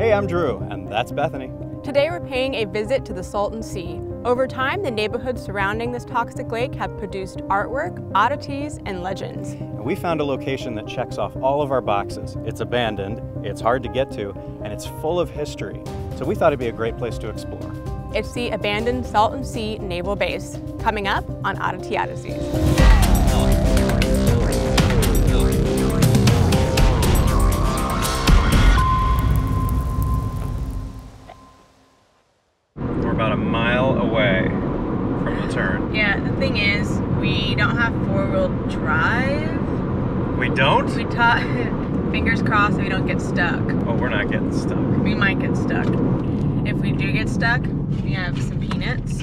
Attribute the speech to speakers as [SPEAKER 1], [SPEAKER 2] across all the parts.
[SPEAKER 1] Hey, I'm Drew, and that's Bethany.
[SPEAKER 2] Today we're paying a visit to the Salton Sea. Over time, the neighborhoods surrounding this toxic lake have produced artwork, oddities, and legends.
[SPEAKER 1] And we found a location that checks off all of our boxes. It's abandoned, it's hard to get to, and it's full of history. So we thought it'd be a great place to explore.
[SPEAKER 2] It's the abandoned Salton Sea Naval Base, coming up on Oddity Odysseys.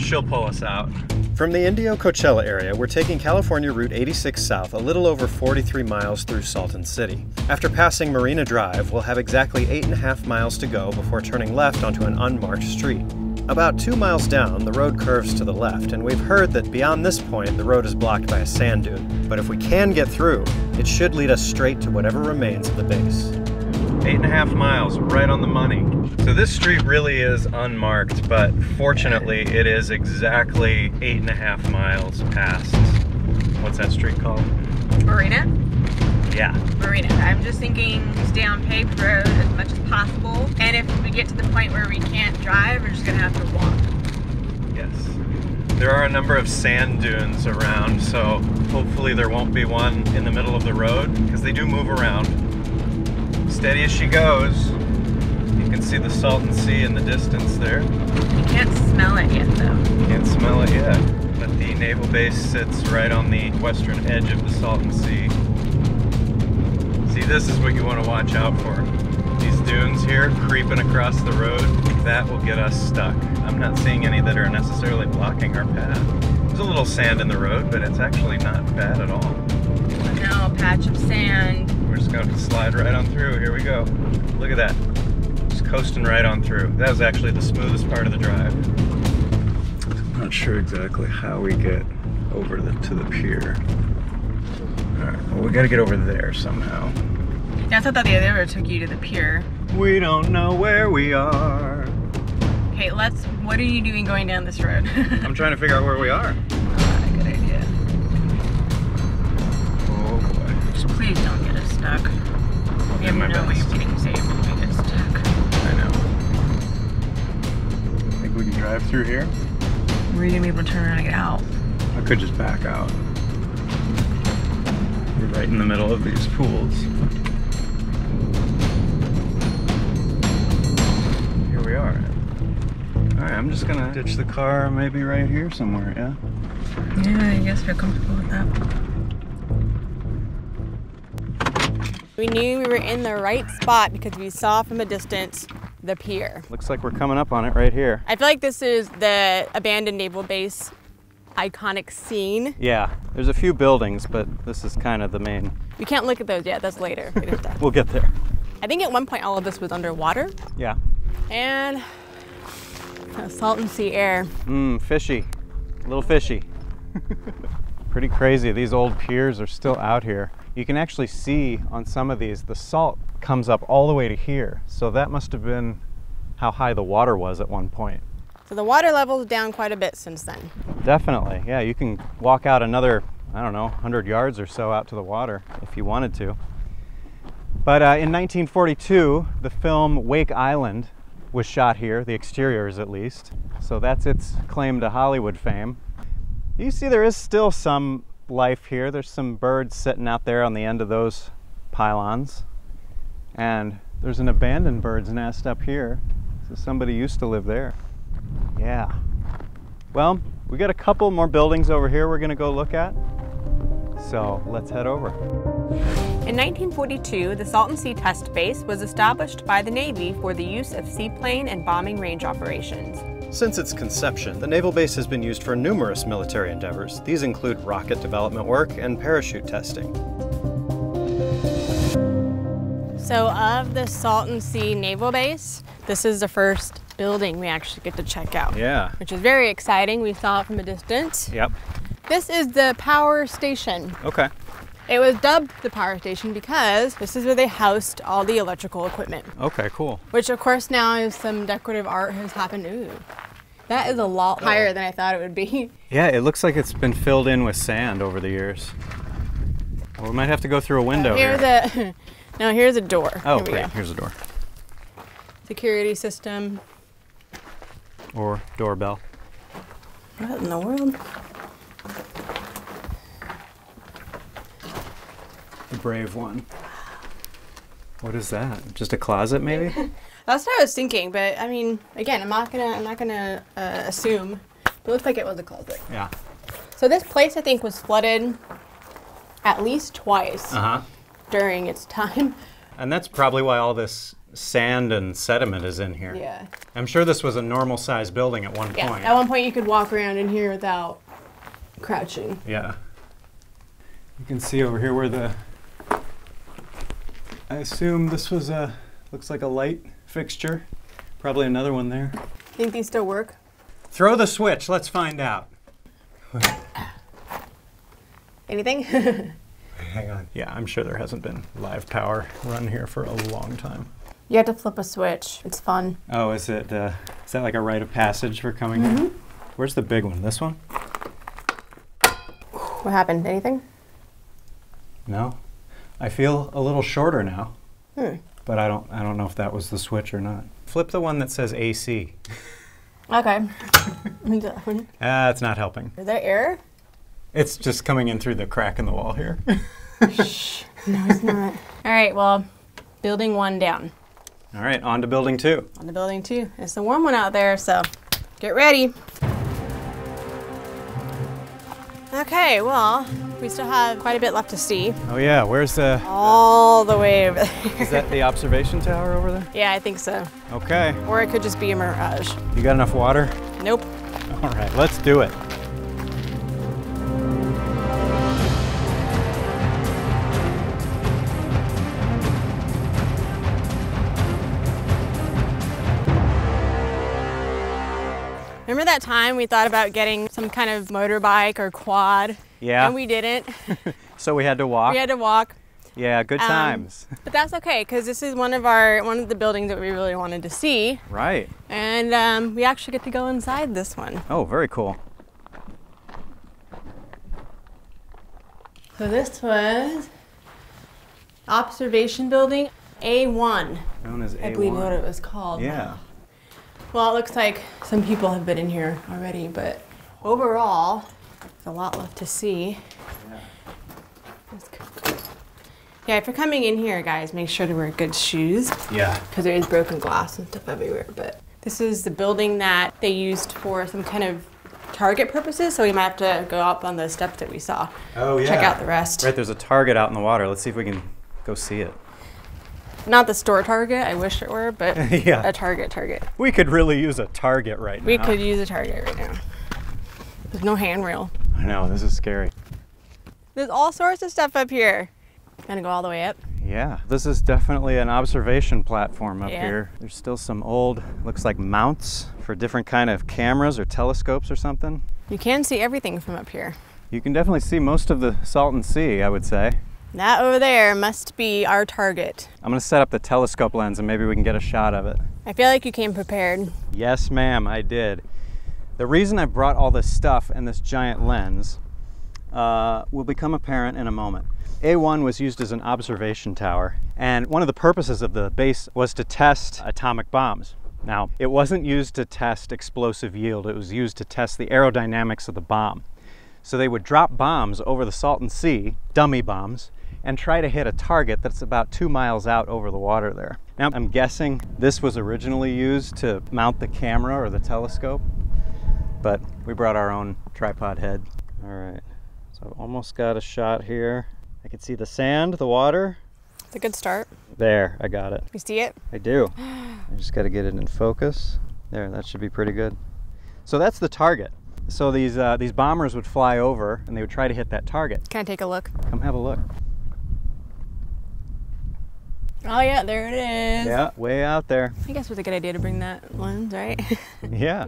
[SPEAKER 1] She'll pull us out. From the Indio Coachella area, we're taking California Route 86 south a little over 43 miles through Salton City. After passing Marina Drive, we'll have exactly 8.5 miles to go before turning left onto an unmarked street. About two miles down, the road curves to the left, and we've heard that beyond this point, the road is blocked by a sand dune. But if we can get through, it should lead us straight to whatever remains of the base. Eight and a half miles, right on the money. So this street really is unmarked, but fortunately it is exactly eight and a half miles past. What's that street called?
[SPEAKER 2] Marina?
[SPEAKER 1] Yeah.
[SPEAKER 2] Marina. I'm just thinking stay on paved road as much as possible. And if we get to the point where we can't drive, we're just gonna have to walk.
[SPEAKER 1] Yes. There are a number of sand dunes around, so hopefully there won't be one in the middle of the road, because they do move around. Steady as she goes. You can see the Salton Sea in the distance there.
[SPEAKER 2] You can't smell it yet though.
[SPEAKER 1] Can't smell it yet. But the naval base sits right on the western edge of the Salton Sea. See, this is what you want to watch out for. These dunes here creeping across the road, that will get us stuck. I'm not seeing any that are necessarily blocking our path. There's a little sand in the road, but it's actually not bad at all.
[SPEAKER 2] Now a patch of sand.
[SPEAKER 1] We're just going to slide right on through. Here we go. Look at that. Just coasting right on through. That was actually the smoothest part of the drive. I'm not sure exactly how we get over the, to the pier. Alright, well we gotta get over there somehow.
[SPEAKER 2] Yeah, I thought that the other road took you to the pier.
[SPEAKER 1] We don't know where we are.
[SPEAKER 2] Okay, let's. What are you doing going down this road?
[SPEAKER 1] I'm trying to figure out where we are.
[SPEAKER 2] Ah, good idea.
[SPEAKER 1] Oh boy.
[SPEAKER 2] Just please don't get stuck. We have
[SPEAKER 1] my
[SPEAKER 2] no way
[SPEAKER 1] best.
[SPEAKER 2] of getting saved if we get stuck.
[SPEAKER 1] I know. Think we can drive through here?
[SPEAKER 2] We're gonna be able to turn around and get out.
[SPEAKER 1] I could just back out. We're right in the middle of these pools. Here we are. Alright, I'm just gonna ditch the car maybe right here somewhere, yeah?
[SPEAKER 2] Yeah, I guess we're comfortable with that. We knew we were in the right spot because we saw from a distance the pier.
[SPEAKER 1] Looks like we're coming up on it right here.
[SPEAKER 2] I feel like this is the abandoned naval base iconic scene.
[SPEAKER 1] Yeah, there's a few buildings, but this is kind of the main.
[SPEAKER 2] We can't look at those yet, that's later. We have to-
[SPEAKER 1] We'll get there.
[SPEAKER 2] I think at one point all of this was underwater
[SPEAKER 1] Yeah.
[SPEAKER 2] and salt and Sea air.
[SPEAKER 1] Mmm, fishy. A little fishy. Pretty crazy. These old piers are still out here. You can actually see on some of these the salt comes up all the way to here. So that must have been how high the water was at one point.
[SPEAKER 2] So the water level's down quite a bit since then.
[SPEAKER 1] Definitely. Yeah, you can walk out another, I don't know, 100 yards or so out to the water if you wanted to. But uh, in 1942, the film Wake Island was shot here, the exteriors at least. So that's its claim to Hollywood fame. You see, there is still some life here. There's some birds sitting out there on the end of those pylons. And there's an abandoned bird's nest up here. So somebody used to live there. Yeah. Well, we got a couple more buildings over here we're to go look at. So let's head over.
[SPEAKER 2] In 1942, the Salton Sea Test Base was established by the Navy for the use of seaplane and bombing range operations.
[SPEAKER 1] Since its conception, the naval base has been used for numerous military endeavors. These include rocket development work and parachute testing.
[SPEAKER 2] So, of the Salton Sea Naval Base, this is the first building we actually get to check out,
[SPEAKER 1] Yeah.
[SPEAKER 2] which is very exciting. We saw it from a distance.
[SPEAKER 1] Yep.
[SPEAKER 2] This is the power station.
[SPEAKER 1] Okay.
[SPEAKER 2] It was dubbed the power station because this is where they housed all the electrical equipment,
[SPEAKER 1] Okay, cool.
[SPEAKER 2] which of course now is some decorative art has happened. Ooh, that is a lot oh. higher than I thought it would be.
[SPEAKER 1] Yeah, it looks like it's been filled in with sand over the years. Well, we might have to go through a window
[SPEAKER 2] here's
[SPEAKER 1] here.
[SPEAKER 2] a no. Here's a door.
[SPEAKER 1] oh,
[SPEAKER 2] Here
[SPEAKER 1] great. Here's a door.
[SPEAKER 2] Security system.
[SPEAKER 1] Or doorbell.
[SPEAKER 2] What in the world?
[SPEAKER 1] The brave one. What is that? Just a closet, maybe?
[SPEAKER 2] That's what I was thinking, but I mean, again, I'm not gonna, I'm not gonna uh, assume. But it looks like it was a closet.
[SPEAKER 1] yeah.
[SPEAKER 2] So this place, I think, was flooded at least twice
[SPEAKER 1] Uh huh.
[SPEAKER 2] during its time.
[SPEAKER 1] And that's probably why all this sand and sediment is in here.
[SPEAKER 2] Yeah.
[SPEAKER 1] I'm sure this was a normal sized building at one
[SPEAKER 2] Yeah.
[SPEAKER 1] point.
[SPEAKER 2] At one point, you could walk around in here without crouching.
[SPEAKER 1] Yeah. You can see over here where the. I assume this was a. Looks like a light fixture. Probably another one there.
[SPEAKER 2] Think these still work?
[SPEAKER 1] Throw the switch. Let's find out.
[SPEAKER 2] Anything?
[SPEAKER 1] Hang on. Yeah, I'm sure there hasn't been live power run here for a long time.
[SPEAKER 2] you have to flip a switch. It's fun.
[SPEAKER 1] Oh, is it? Uh, is that like a rite of passage for coming in? Where's the big one? This one?
[SPEAKER 2] What happened? Anything?
[SPEAKER 1] No. I feel a little shorter now,
[SPEAKER 2] Hmm.
[SPEAKER 1] but I don't. I don't know if that was the switch or not. Flip the one that says AC.
[SPEAKER 2] Okay. Is
[SPEAKER 1] Ah, it's not helping.
[SPEAKER 2] Is there air?
[SPEAKER 1] It's just coming in through the crack in the wall here. Shh.
[SPEAKER 2] No, it's not. All right. Well, building one down.
[SPEAKER 1] All right, on to building two.
[SPEAKER 2] On the building two. It's a warm one out there, so get ready. Okay, well, we still have quite a bit left to see.
[SPEAKER 1] Oh yeah, where's the?
[SPEAKER 2] All the way over there.
[SPEAKER 1] Is that the observation tower over there?
[SPEAKER 2] yeah, I think so.
[SPEAKER 1] Okay.
[SPEAKER 2] Or it could just be a mirage.
[SPEAKER 1] You got enough water?
[SPEAKER 2] Nope.
[SPEAKER 1] All right, let's do it.
[SPEAKER 2] That time we thought about getting some kind of motorbike or quad?
[SPEAKER 1] Yeah.
[SPEAKER 2] And we didn't.
[SPEAKER 1] So we had to walk.
[SPEAKER 2] we had to walk.
[SPEAKER 1] yeah, good
[SPEAKER 2] Um,
[SPEAKER 1] times.
[SPEAKER 2] But that's okay because this is one of our one of the buildings that we really wanted to see,
[SPEAKER 1] right.
[SPEAKER 2] and um, we actually get to go inside this one.
[SPEAKER 1] Oh, very cool.
[SPEAKER 2] So this was observation building A1.
[SPEAKER 1] Known as
[SPEAKER 2] I
[SPEAKER 1] A1.
[SPEAKER 2] I believe what it was called.
[SPEAKER 1] Yeah.
[SPEAKER 2] Well, it looks like some people have been in here already, but overall, there's a lot left to see. That's good. Yeah, if you're coming in here, guys, make sure to wear good shoes
[SPEAKER 1] Yeah.
[SPEAKER 2] because there is broken glass and stuff everywhere. But this is the building that they used for some kind of target purposes, so we might have to go up on the steps that we saw.
[SPEAKER 1] Oh yeah.
[SPEAKER 2] Check out the rest.
[SPEAKER 1] Right, there's a target out in the water. Let's see if we can go see it.
[SPEAKER 2] Not the store target, I wish it were, but
[SPEAKER 1] Yeah.
[SPEAKER 2] a target target.
[SPEAKER 1] We could really use a target right
[SPEAKER 2] We
[SPEAKER 1] now.
[SPEAKER 2] We could use a target right now. There's no handrail.
[SPEAKER 1] I know, this is scary.
[SPEAKER 2] There's all sorts of stuff up here. Gonna go all the way up.
[SPEAKER 1] Yeah, this is definitely an observation platform up
[SPEAKER 2] Yeah.
[SPEAKER 1] here. There's still some old, looks like mounts for different kind of cameras or telescopes or something.
[SPEAKER 2] You can see everything from up here.
[SPEAKER 1] You can definitely see most of the Salton Sea, I would say.
[SPEAKER 2] That over there must be our target.
[SPEAKER 1] I'm gonna set up the telescope lens and maybe we can get a shot of it.
[SPEAKER 2] I feel like you came prepared.
[SPEAKER 1] Yes, ma'am, I did. The reason I brought all this stuff and this giant lens uh, will become apparent in a moment. A1 was used as an observation tower, and one of the purposes of the base was to test atomic bombs. Now, it wasn't used to test explosive yield, it was used to test the aerodynamics of the bomb. So they would drop bombs over the Salton Sea, dummy bombs, and try to hit a target that's about two miles out over the water there. Now, I'm guessing this was originally used to mount the camera or the telescope, but we brought our own tripod head. All right, so I've almost got a shot here. I can see the sand, the water.
[SPEAKER 2] It's a good start.
[SPEAKER 1] There, I got it.
[SPEAKER 2] You see it?
[SPEAKER 1] I do. I just got to get it in focus. There, that should be pretty good. So that's the target. So these uh, these bombers would fly over and they would try to hit that target.
[SPEAKER 2] Can I take a look?
[SPEAKER 1] Come have a look.
[SPEAKER 2] Oh yeah, there it is.
[SPEAKER 1] Yeah, way out there.
[SPEAKER 2] I guess it was a good idea to bring that lens, right?
[SPEAKER 1] Yeah.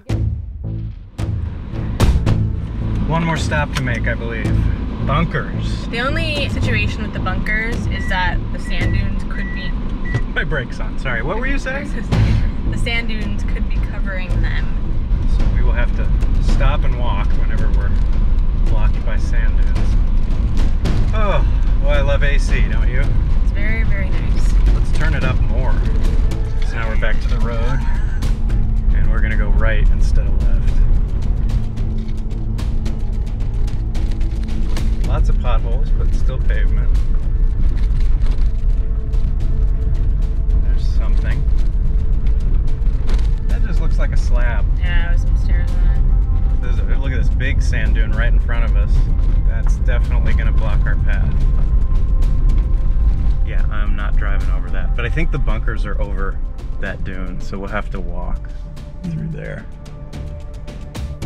[SPEAKER 1] One more stop to make, I believe. bunkers.
[SPEAKER 2] The only situation with the bunkers is that the sand dunes could be.
[SPEAKER 1] My brakes on. Sorry. What were you saying?
[SPEAKER 2] The sand dunes could be covering them.
[SPEAKER 1] So we will have to stop and walk whenever we're blocked by sand dunes. Oh, well, I love AC, don't you?
[SPEAKER 2] Very, very nice.
[SPEAKER 1] Let's turn it up more. So now we're back to the road, and we're gonna go right instead of left. Lots of potholes, but still pavement. There's something. That just looks like a slab.
[SPEAKER 2] Yeah, with some stairs on it.
[SPEAKER 1] Look at this big sand dune right in front of us. That's definitely going to block our path. Yeah, I'm not driving over that. But I think the bunkers are over that dune, so we'll have to walk through there.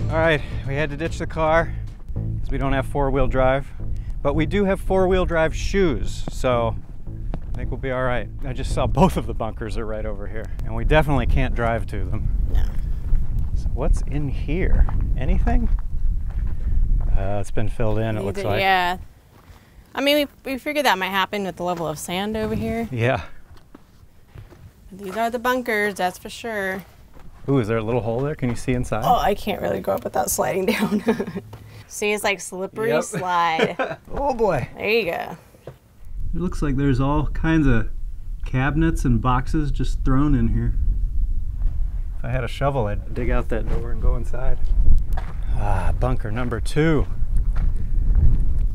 [SPEAKER 1] All right, we had to ditch the car because we don't have four-wheel drive, but we do have four-wheel drive shoes, so I think we'll be all right. I just saw both of the bunkers are right over here, and we definitely can't drive to them.
[SPEAKER 2] No.
[SPEAKER 1] So what's in here? Anything? Uh, it's been filled in, it looks like.
[SPEAKER 2] Yeah. I mean, we, we figured that might happen with the level of sand over here.
[SPEAKER 1] Yeah.
[SPEAKER 2] These are the bunkers, that's for sure.
[SPEAKER 1] Ooh, is there a little hole there? Can you see inside?
[SPEAKER 2] Oh, I can't really go up without sliding down. See, it's like slippery
[SPEAKER 1] Yep.
[SPEAKER 2] slide.
[SPEAKER 1] oh boy.
[SPEAKER 2] there you go.
[SPEAKER 1] It looks like there's all kinds of cabinets and boxes just thrown in here. If I had a shovel, I'd dig out that door and go inside. Ah, bunker number two.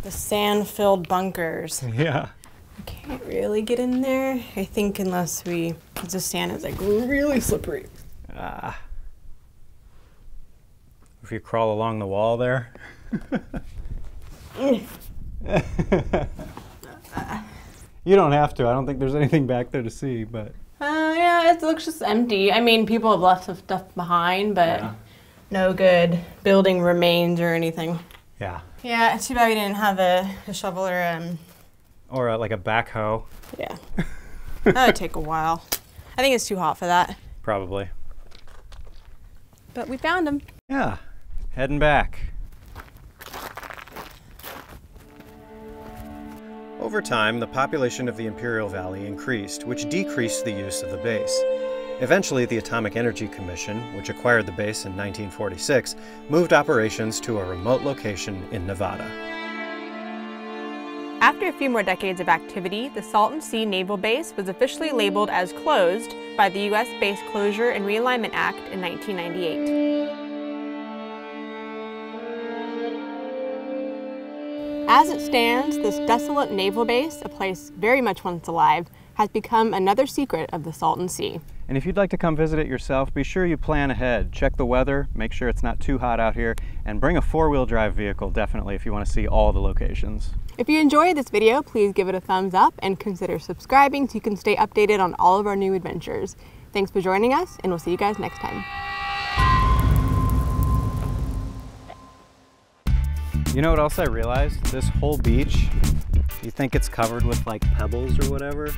[SPEAKER 2] The sand-filled bunkers.
[SPEAKER 1] Yeah.
[SPEAKER 2] We can't really get in there. I think unless we, because the sand is like really slippery.
[SPEAKER 1] Ah. If you crawl along the wall there. you don't have to. I don't think there's anything back there to see, but
[SPEAKER 2] Uh, yeah, it looks just empty. I mean, people have left some stuff behind, but
[SPEAKER 1] Yeah.
[SPEAKER 2] no good building remains or anything.
[SPEAKER 1] Yeah.
[SPEAKER 2] Yeah, too bad we didn't have a, a shovel or um.
[SPEAKER 1] Or uh, like a backhoe,
[SPEAKER 2] Yeah, that would take a while. I think it's too hot for that.
[SPEAKER 1] probably.
[SPEAKER 2] But we found them.
[SPEAKER 1] Yeah. Heading back. Over time, the population of the Imperial Valley increased, which decreased the use of the base. Eventually, the Atomic Energy Commission, which acquired the base in 1946, moved operations to a remote location in Nevada.
[SPEAKER 2] After a few more decades of activity, the Salton Sea Naval Base was officially labeled as closed by the U.S. Base Closure and Realignment Act in 1998. As it stands, this desolate naval base, a place very much once alive, has become another secret of the Salton Sea.
[SPEAKER 1] And if you'd like to come visit it yourself, be sure you plan ahead. Check the weather, make sure it's not too hot out here, and bring a four-wheel drive vehicle definitely if you want to see all the locations.
[SPEAKER 2] If you enjoyed this video, please give it a thumbs up and consider subscribing so you can stay updated on all of our new adventures. Thanks for joining us, and we'll see you guys next time.
[SPEAKER 1] You know what else I realized? This whole beach, you think it's covered with like pebbles or whatever,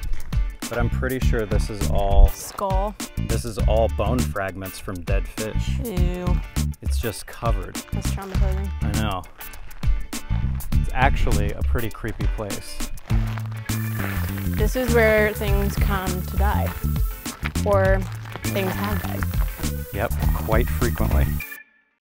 [SPEAKER 1] but I'm pretty sure this is all
[SPEAKER 2] Skull.
[SPEAKER 1] this is all bone fragments from dead fish.
[SPEAKER 2] Ew.
[SPEAKER 1] It's just covered.
[SPEAKER 2] That's traumatizing.
[SPEAKER 1] I know. It's actually a pretty creepy place.
[SPEAKER 2] This is where things come to die. Or things have died.
[SPEAKER 1] Yep, quite frequently.